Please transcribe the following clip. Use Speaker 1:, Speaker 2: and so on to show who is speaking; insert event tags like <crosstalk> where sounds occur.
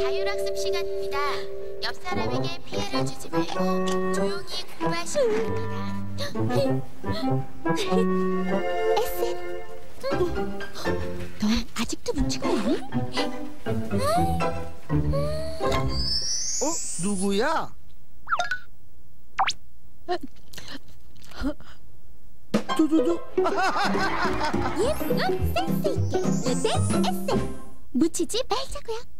Speaker 1: 자율학습 시간입니다. 옆 사람에게 피해를 주지 말고 조용히 공부하시기 바랍니다.
Speaker 2: 에센. 너 아직도 묻히고 있니?
Speaker 3: 어? 누구야? 두두두? <laughs>
Speaker 2: 예쁘고 센스 있게 센스 에센. 묻히지 말자고요.